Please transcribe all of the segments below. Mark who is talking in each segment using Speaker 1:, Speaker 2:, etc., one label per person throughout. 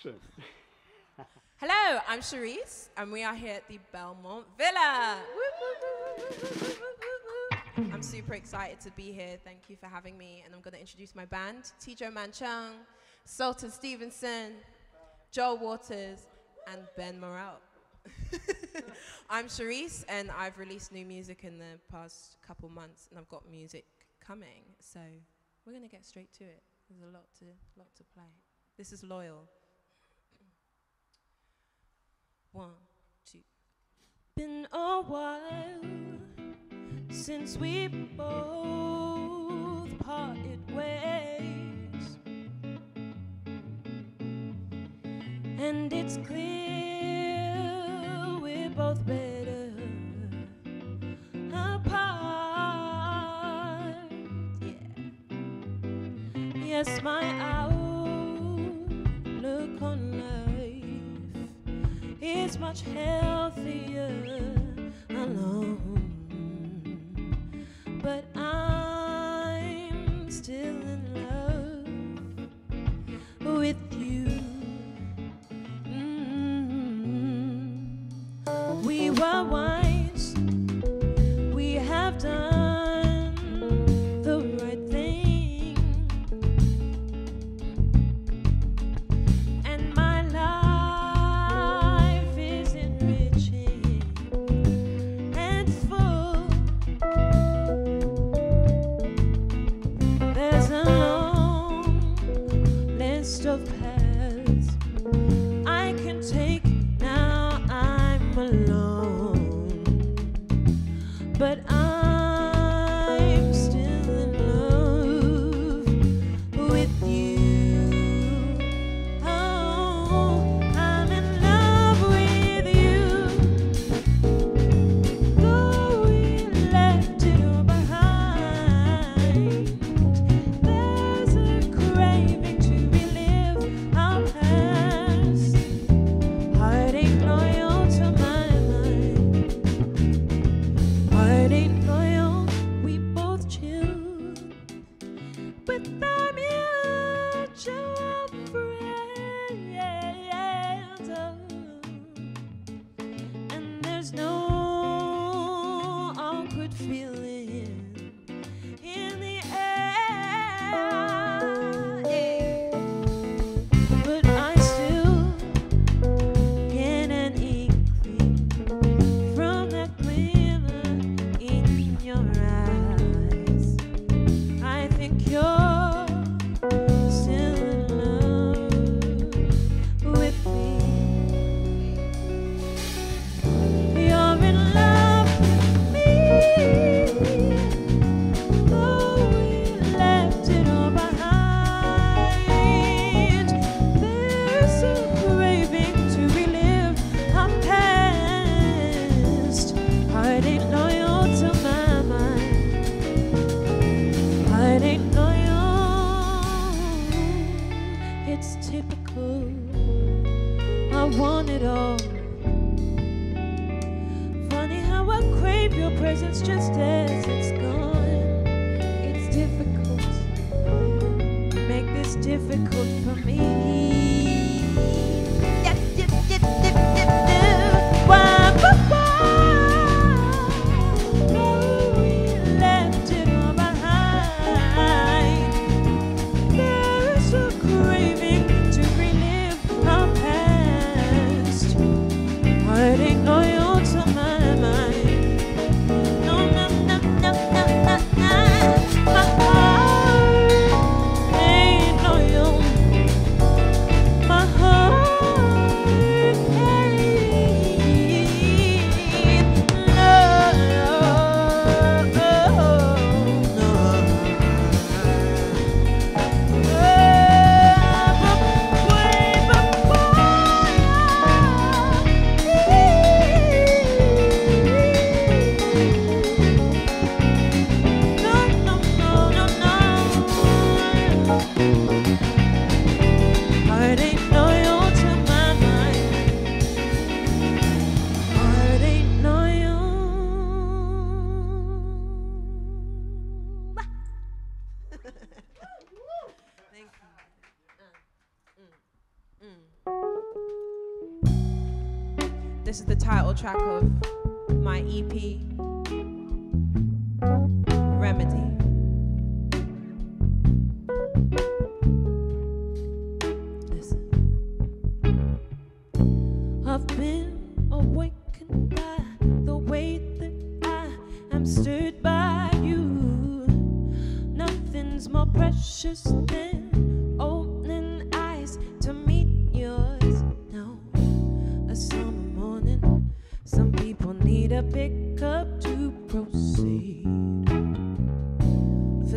Speaker 1: action.
Speaker 2: Hello, I'm Cherise, and we are here at the Belmont Villa. I'm super excited to be here. Thank you for having me. And I'm going to introduce my band Tjoe Man Cheung, Sultan Stevenson, Joel Waters, and Ben Muralt. I'm Cherise, and I've released new music in the past couple months, and I've got music coming. So we're going to get straight to it. There's a lot to, lot to play. This is Loyal. One, two. Been a while since we both parted ways, and it's clear we're both better apart. Yeah. Yes, my outlook is much healthier alone. There's no awkward feeling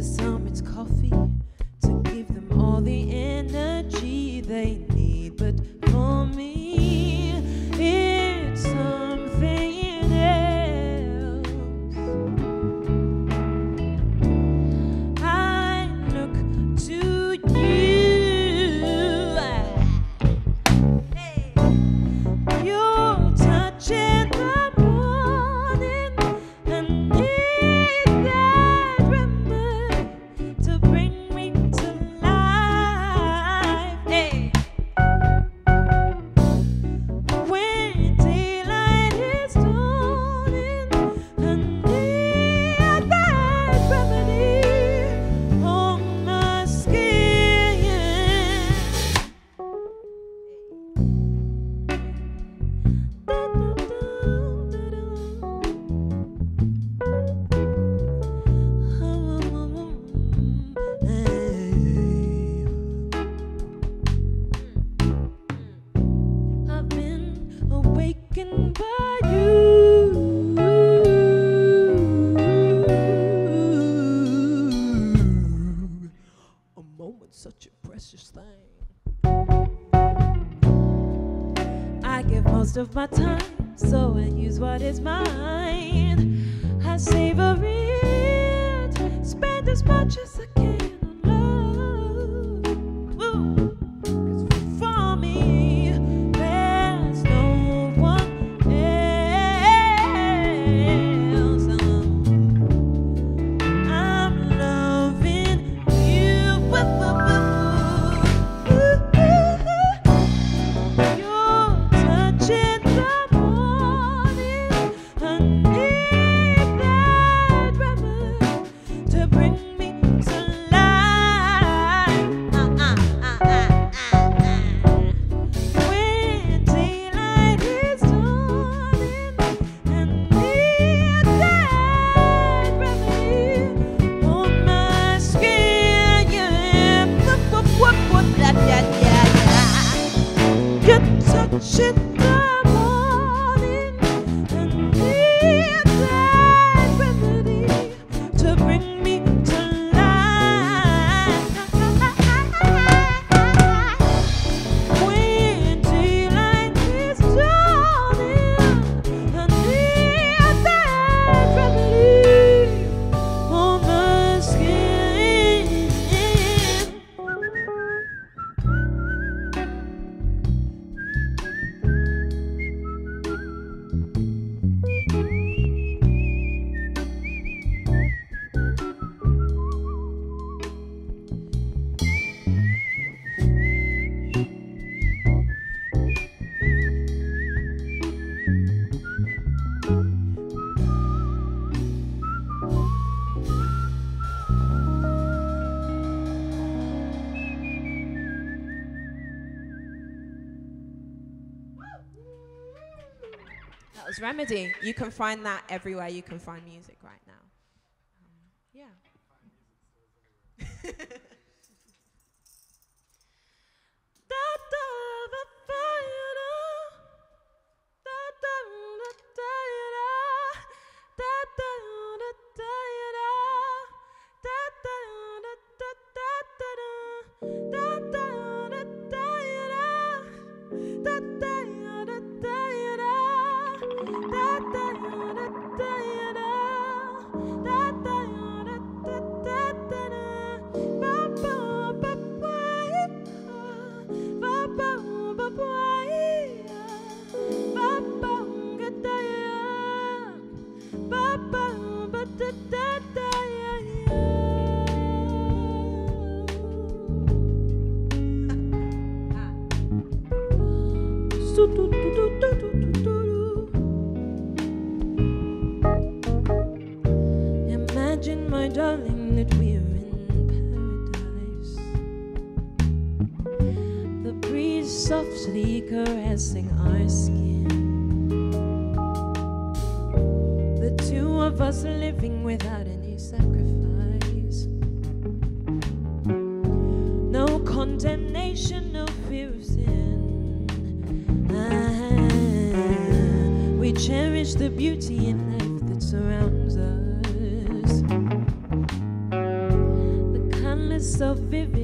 Speaker 2: summer's coffee. Remedy. You can find that everywhere you can find music right now. Um, yeah. Breeze softly caressing our skin. The two of us living without any sacrifice. No condemnation, no fear of sin. Ah, we cherish the beauty in life that surrounds us. The colors so vivid,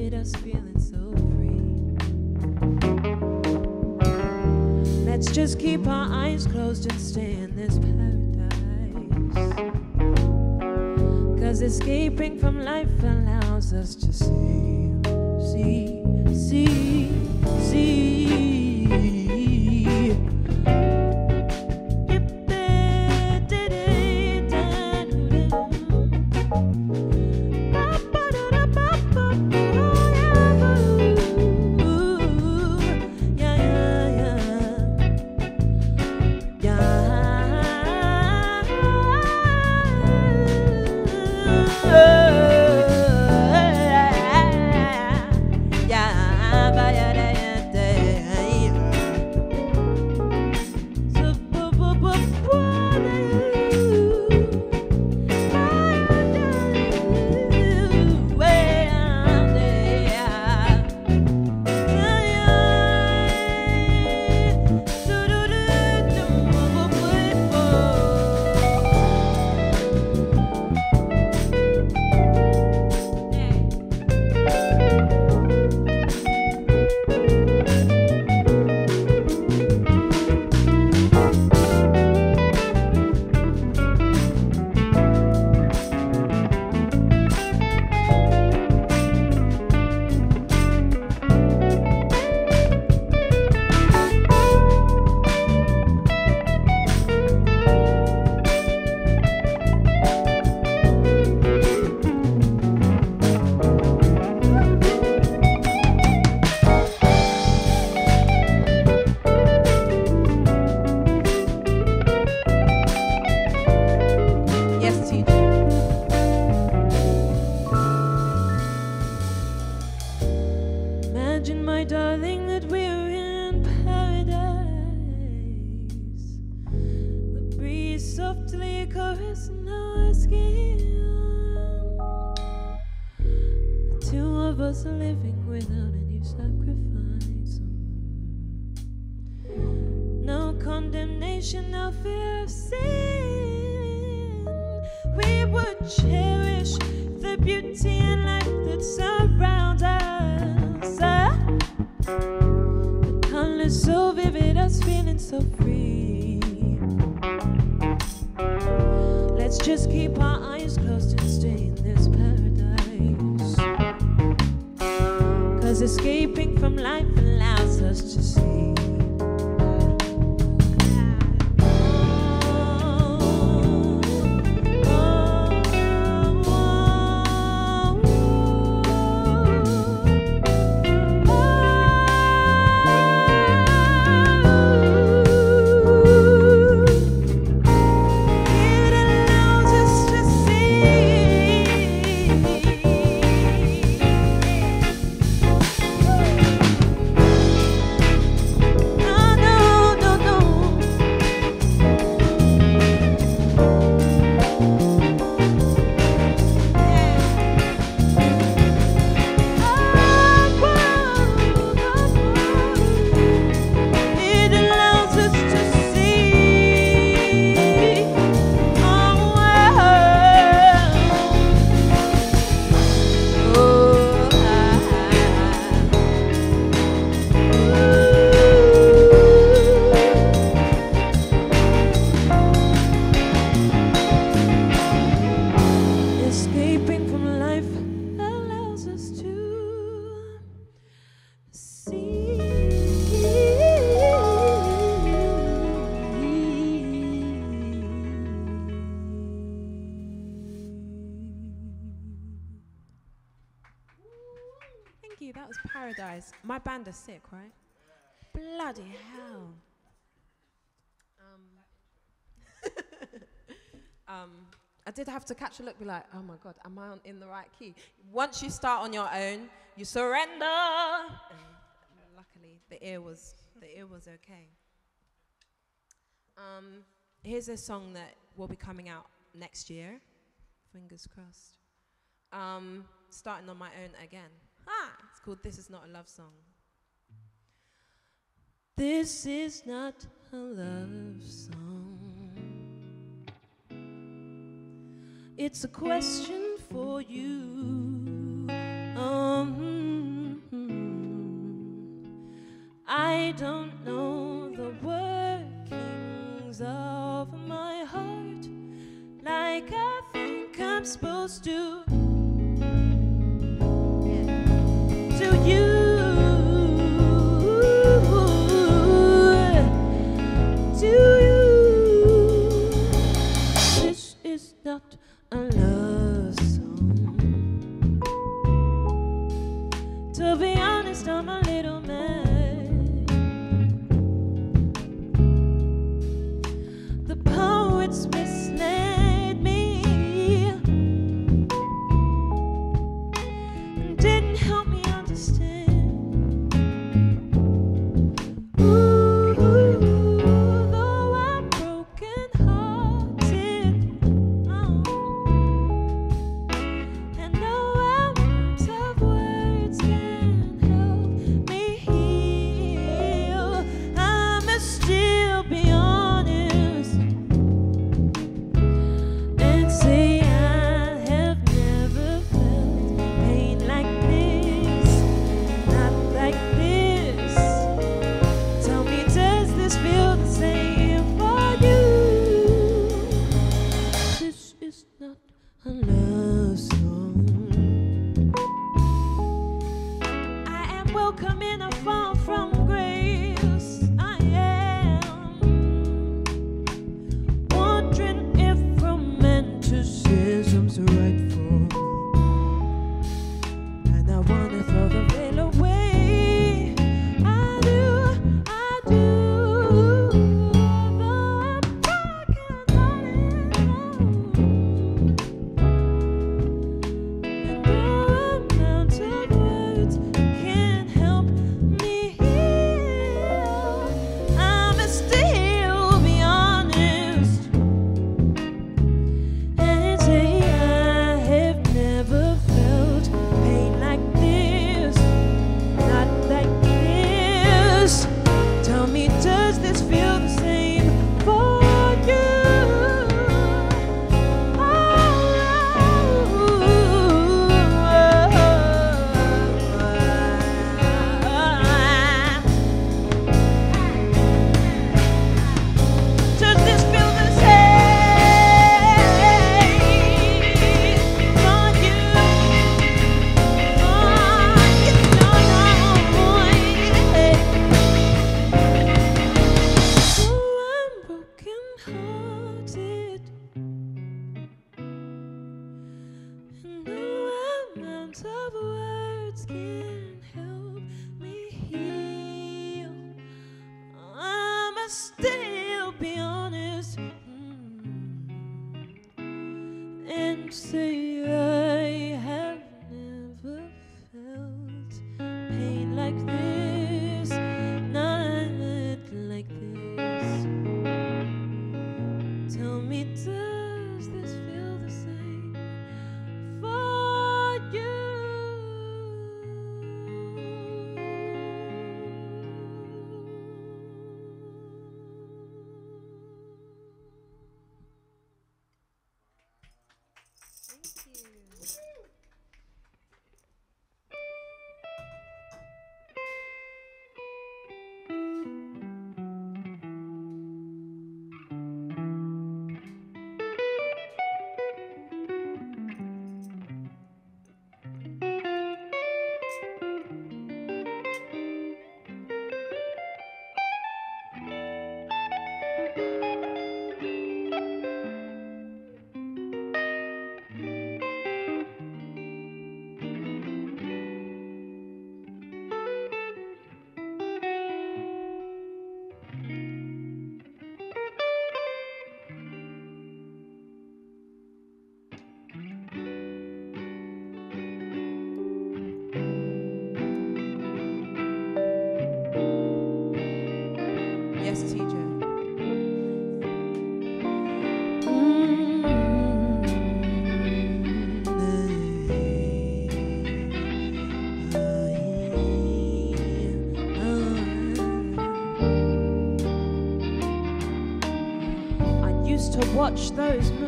Speaker 2: just keep our eyes closed and stay in this paradise. Cause escaping from life allows us to see, see, see. Just keep our eyes closed and stay in this paradise. Cause escaping from life allows us to see.
Speaker 3: that was paradise. My band are sick, right? Bloody hell.
Speaker 2: Um, um, I did have to catch a look, be like, oh my God, am I on, in the right key? Once you start on your own, you surrender. And luckily, the ear was, the ear was okay. Um, here's a song that will be coming out next year, fingers crossed. Um, starting on my own again. Ah! It's called This Is Not a Love Song. This is not a love song. It's a question for you. Um, I don't know the workings of my heart like I think I'm supposed to. To watch those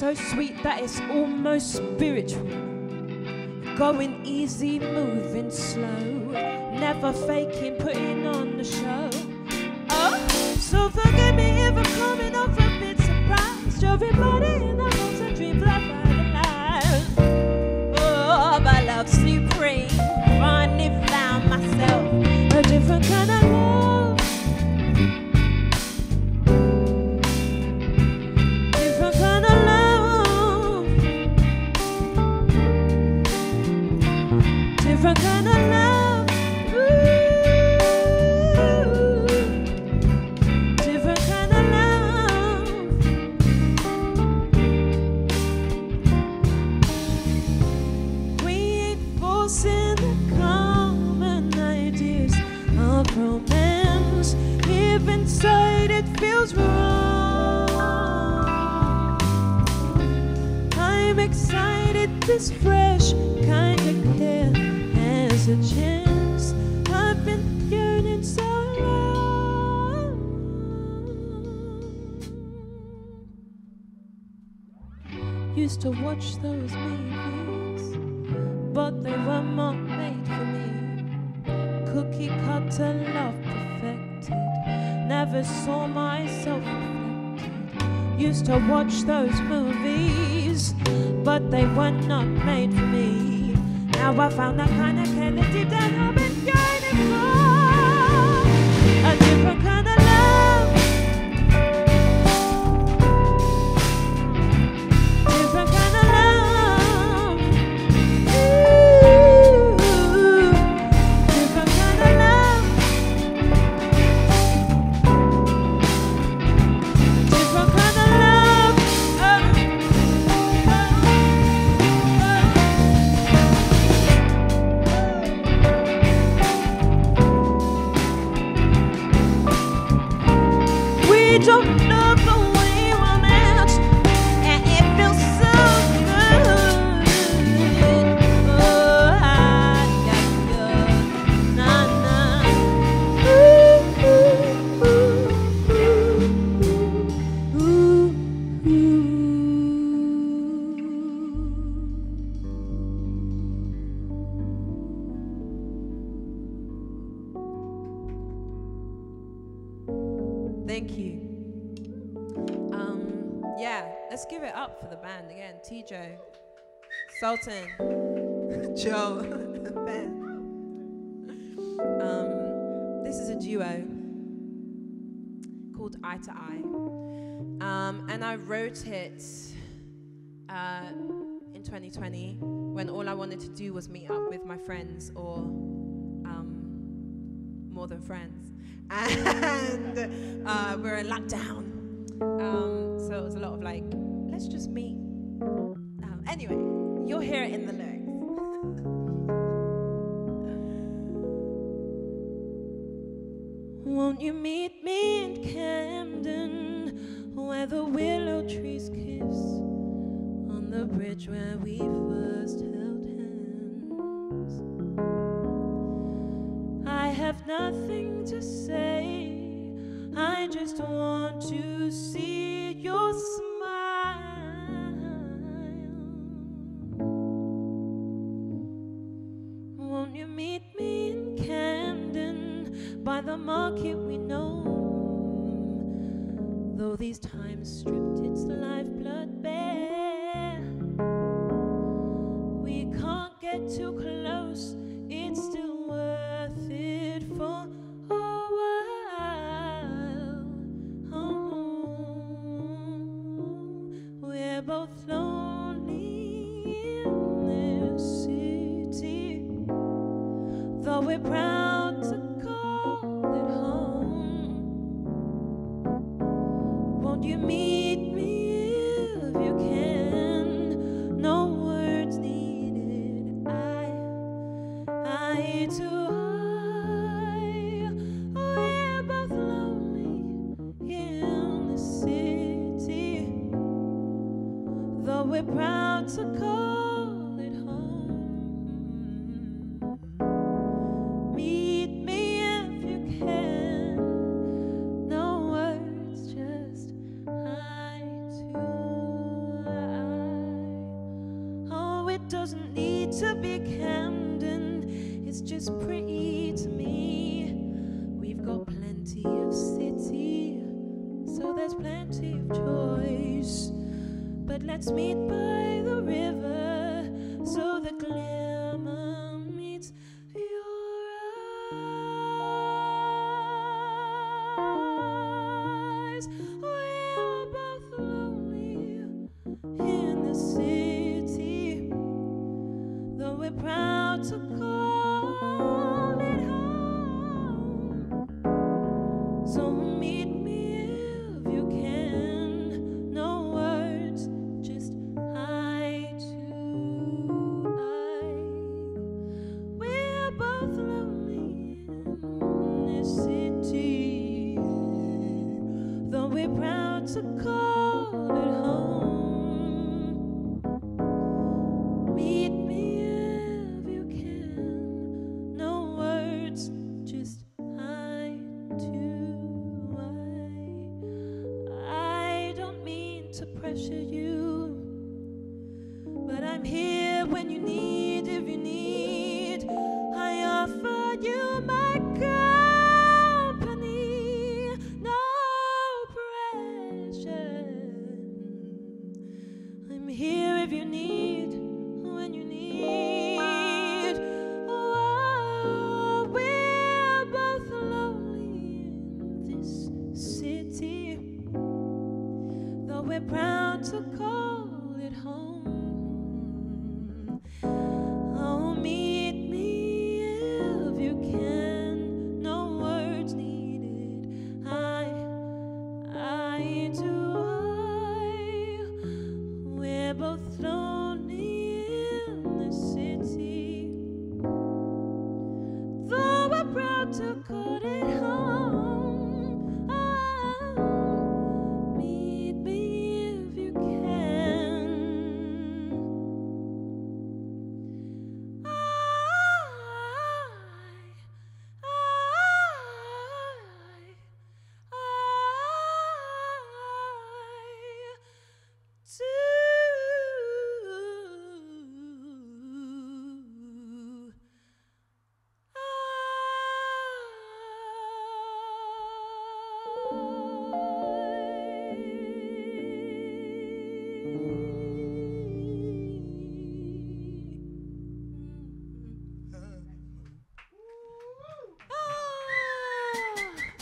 Speaker 2: so sweet that it's almost spiritual. Going easy, moving slow. Never faking, putting on the show. Oh, so forgive me if I'm coming off a bit surprised. Everybody Used to watch those movies, but they were not made for me. Cookie cutter love perfected, never saw myself reflected. Used to watch those movies, but they were not made for me. Now I found the kind of care that deep
Speaker 3: Thank you. Um, yeah, let's give it up for the band again. TJ, Sultan, Joe, Ben. Um, this is a duo called Eye to Eye. Um, and I wrote it uh, in 2020 when all I wanted to do was meet up with my friends or more than friends. And uh, we're in lockdown. Um, so it was a lot of like, let's just meet. Um, anyway, you'll hear it in the lyrics.
Speaker 2: Won't you meet me in Camden, where the willow trees kiss, on the bridge where we first nothing to say. I just want to see your smile. Won't you meet me in Camden by the market we know? Though these times strip both lonely in this city, though we're proud.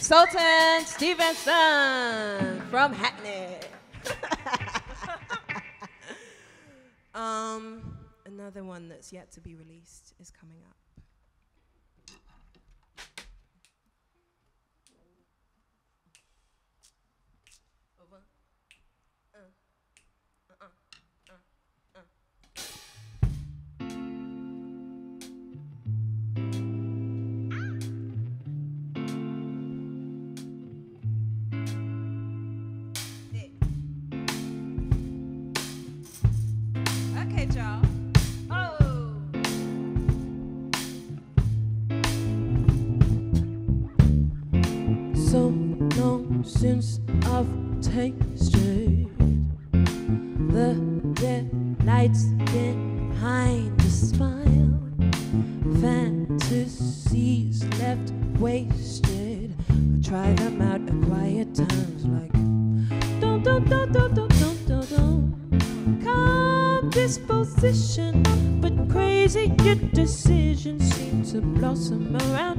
Speaker 3: Sultan Stevenson from Hackney. um, another one that's yet to be released is
Speaker 2: file fantasies left wasted. I try them out at quiet times, like don't, don't, don't, don't, don't, don't, don't, don't. Calm disposition, but crazy your decisions seem to blossom around.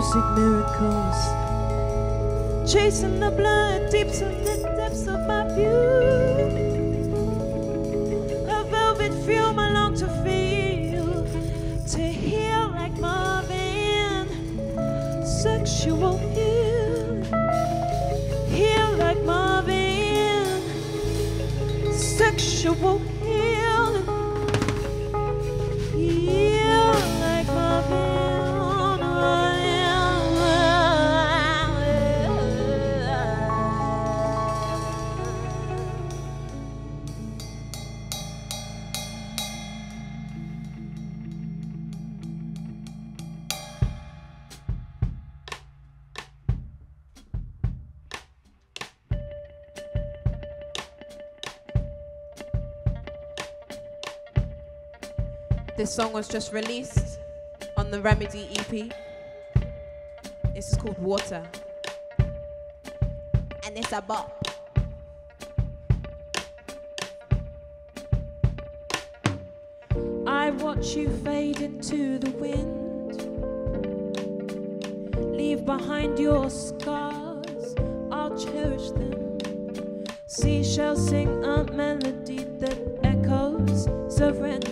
Speaker 2: Music miracles, chasing the blood deep.
Speaker 3: This song was just released on the Remedy EP. This is called Water. And it's a bop.
Speaker 2: I watch you fade into the wind. Leave behind your scars, I'll cherish them. Seashells sing a melody that echoes surrender.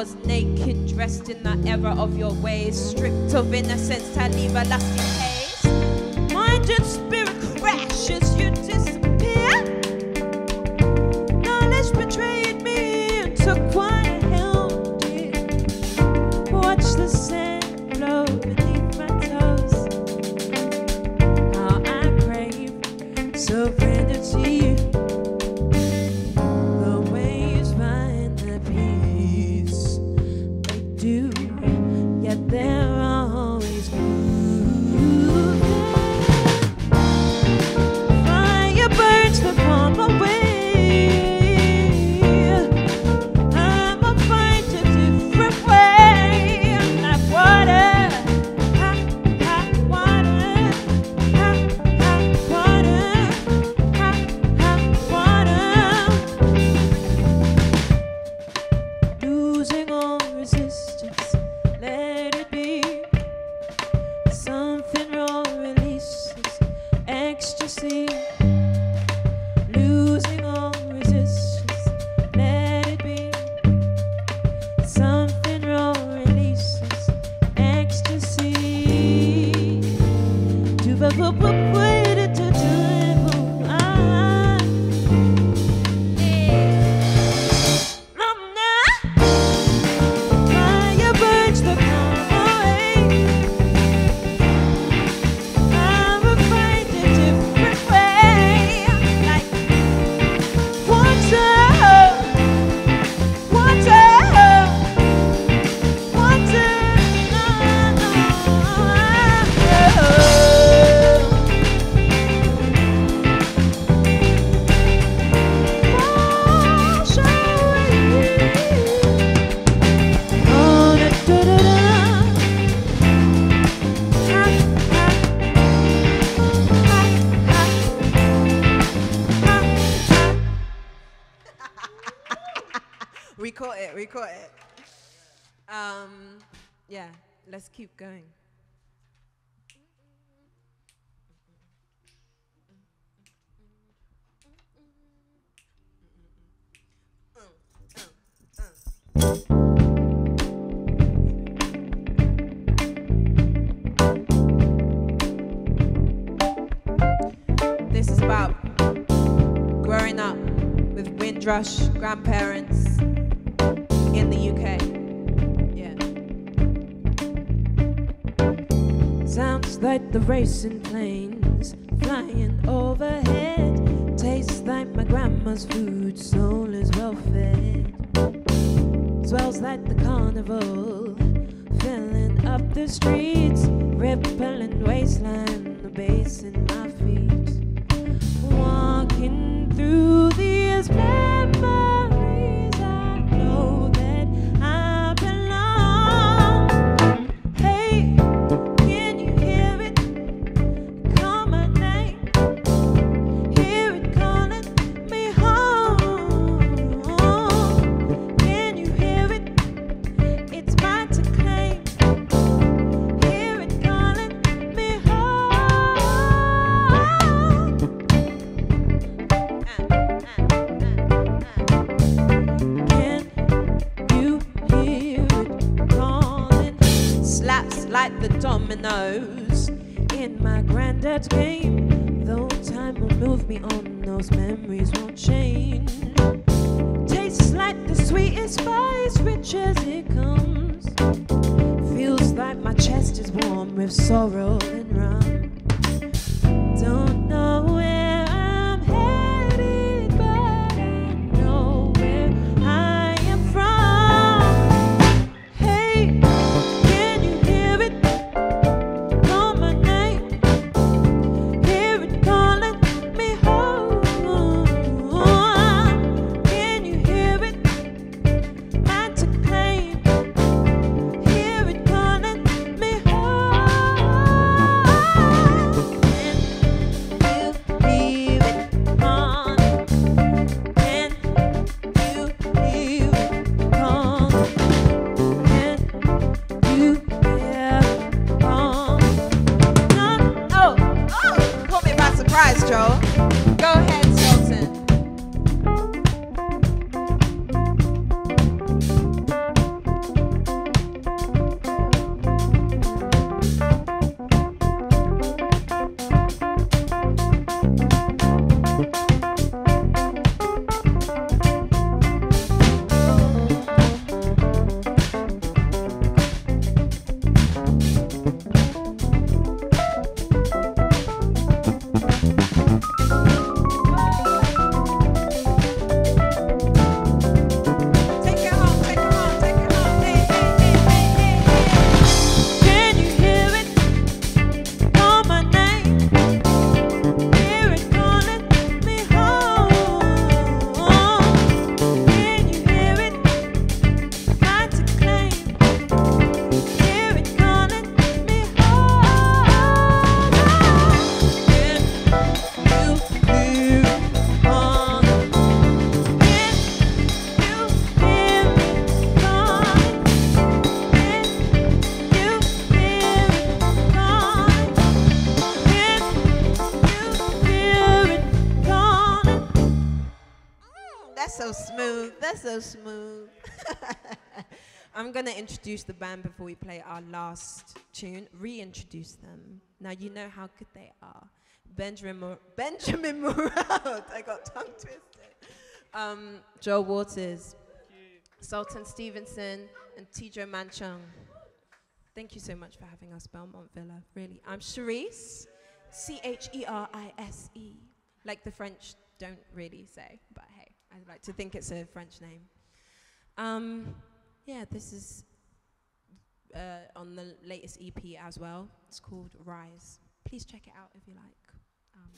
Speaker 2: was naked, dressed in the error of your ways, stripped of innocence to leave a lasting haze. Mind and spirit crashes, you disappear.
Speaker 3: Let's keep going. This is about growing up with Windrush grandparents. the
Speaker 2: racing planes flying overhead. Tastes like my grandma's food, soul is well fed. Swells like the carnival, filling up the streets, rippling waistline, the bass in my feet. That's so smooth. I'm going to introduce the band before we play our last tune, reintroduce them. Now, you know how good they are. Benjamin, Mur- Benjamin Murad, I got tongue twisted. Um, Joel Waters, Sultan Stevenson, and Tjoe Man Cheung. Thank you so much for having us, Belmont Villa. Really. I'm Cherise, C H E R I S E, like the French don't really say, but hey. I'd like to think it's a French name. Um, yeah, this is uh, on the latest EP as well. It's called Rise. Please check it out if you like. Um,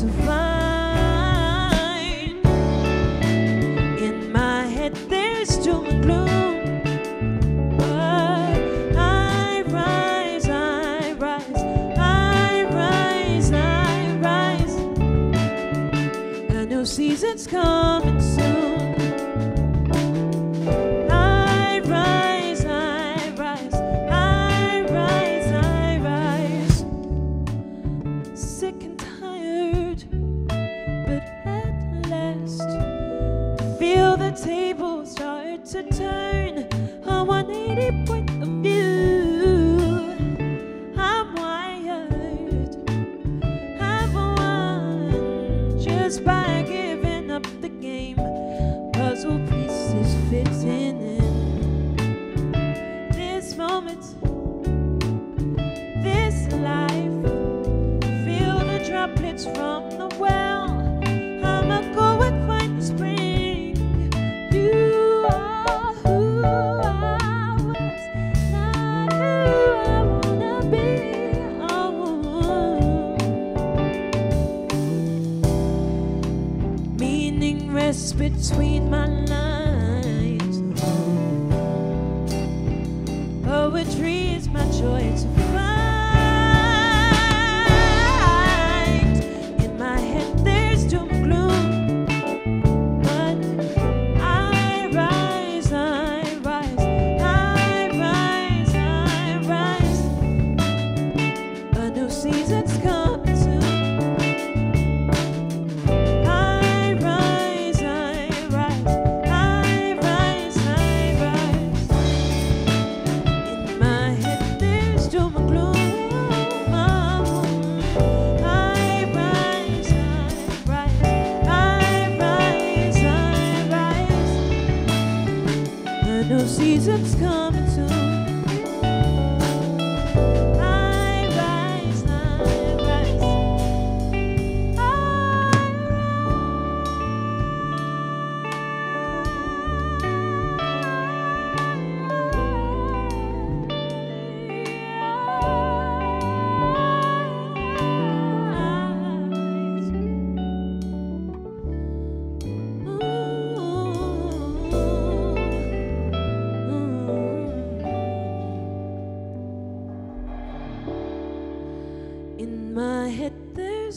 Speaker 4: to find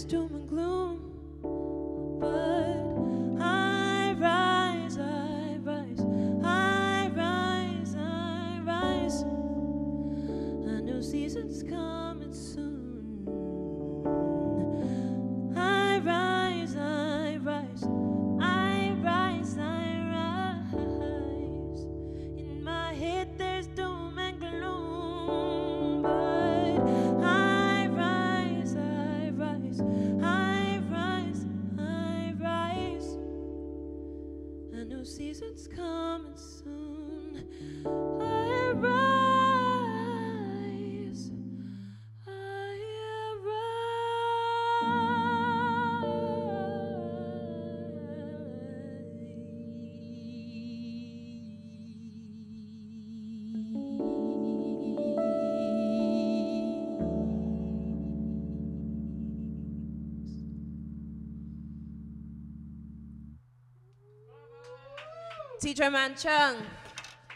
Speaker 4: to.
Speaker 2: Tjoe Man Cheung,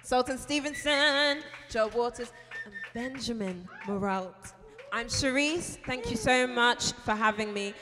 Speaker 2: Sultan Stevenson, Joe Waters, and Benjamin Muralt. I'm Cherise. Thank you so much for having me.